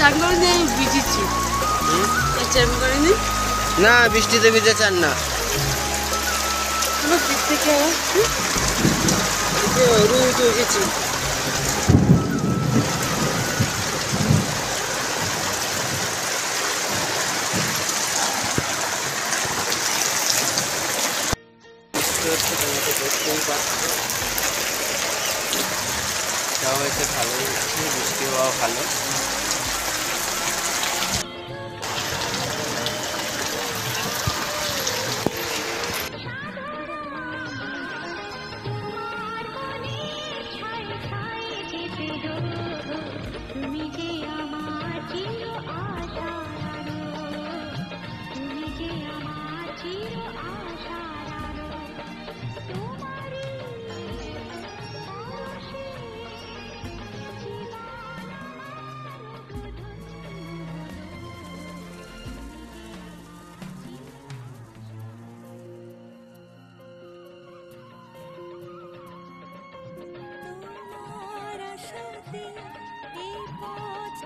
কারণে আমি ভিজেছি চান করিনি না বৃষ্টিতে ভিজে চান না। পাচ্ছ যা হয়েছে ভালোই বৃষ্টি হওয়া ভালো।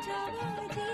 travel with you.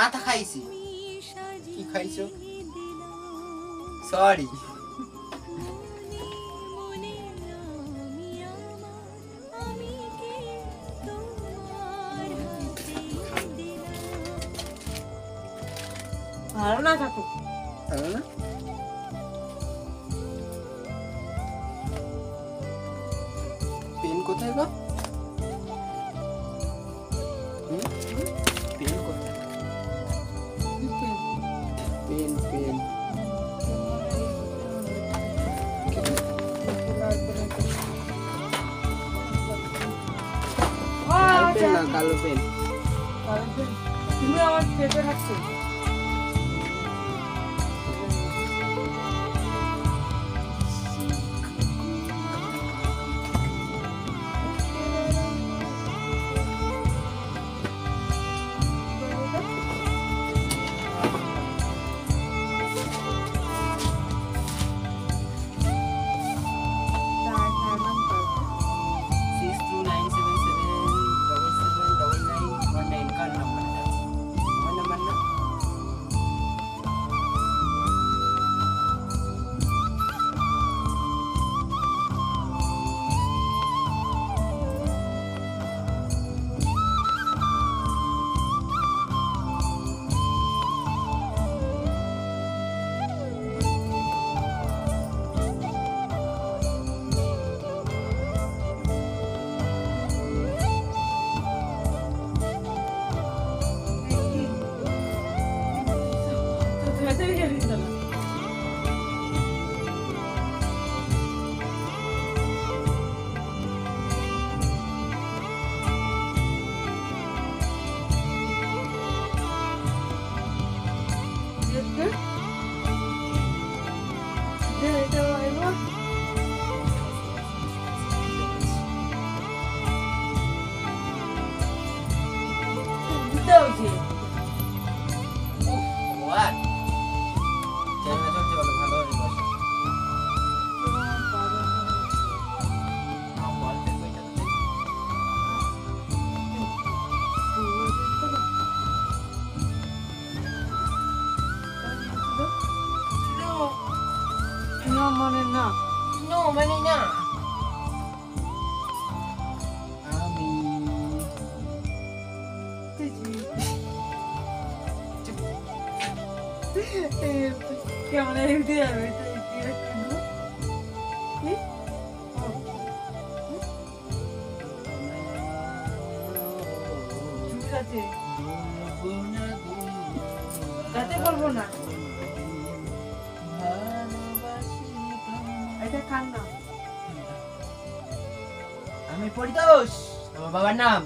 মাথা খাইছি। কি খাইছো? সরি ভালো না থাকুক। ভালো না? পেন কোথায় গো? কালো পেন। তুমি আমার পেটে রাখছো নো মানে না আমি কেমন হেলদি হবে এটা এটা একটু কি? ও, ঠিক আছে যাতে বলব না এটা খান না আমি পরিতোষ আমার বাবার নাম?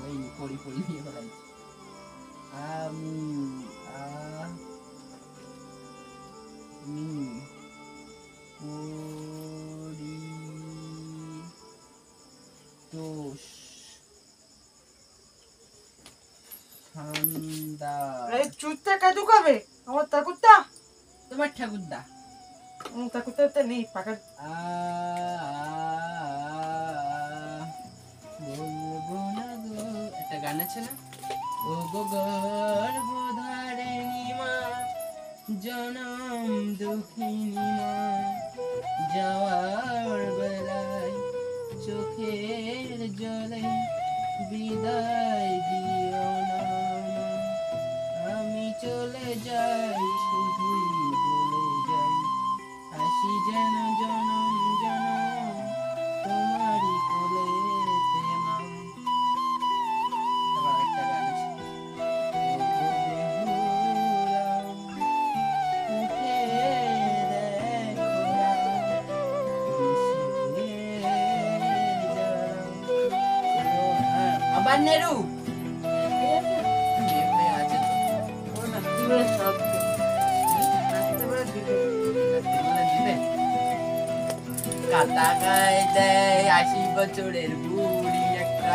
ওই আমি আমি এই চুটটা কাজু খাবে আমার তাকুরটা তোমার ঠাকুরদা। আ বলব না গো একটা গান আছে না ও গো গর্ভ মা জনম দুঃখিনী মা যাওয়ার বেলায় চোখের জলে বিদায় দিও না আমি চলে যাই আবার নেরু। কাটা গায়ে দেয় আশি বছরের বুড়ি একটা।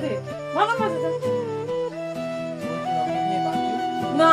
এই দে ভালো মজা দে। না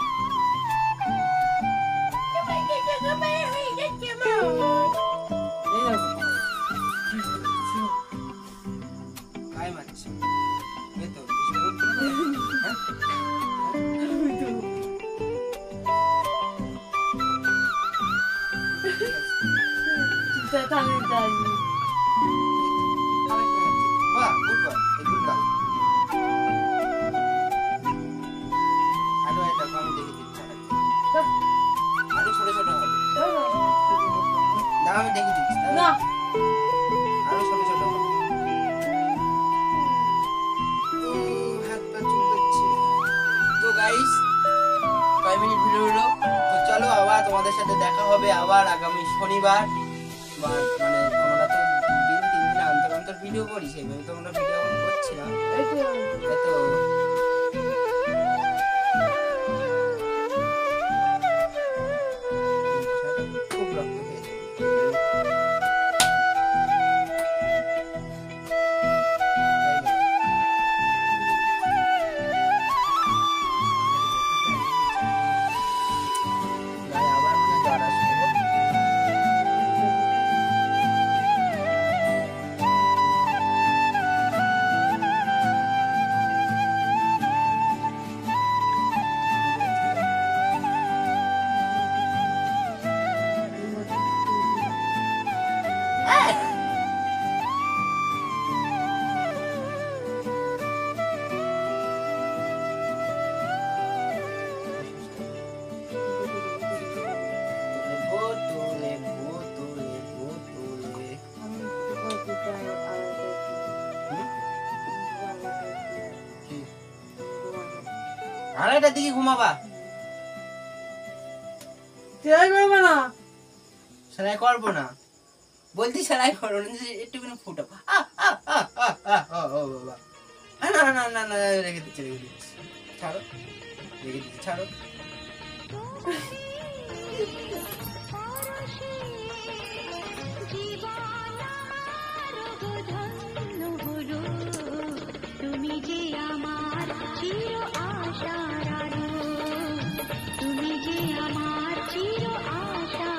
গাইস মিনিট হলো? তো চলো আবার তোমাদের সাথে দেখা হবে আবার আগামী শনিবার। মানে ভিডিও করি সেইভাবে তো আমরা ভিডিও এখন করছি না এই তো আড়াইটার দিকে ঘুমাবা। সেলাই করব না। সেলাই করব না। বলছি সেলাই করো না একটুখানি ফুটো। না না না না রেখে দিচ্ছি রেখে দিচ্ছি। ছাড়ো রেখে দিচ্ছি ছাড়ো। তুমি যে আমার आशा रानो तुम्हें जी अमार चिर आशा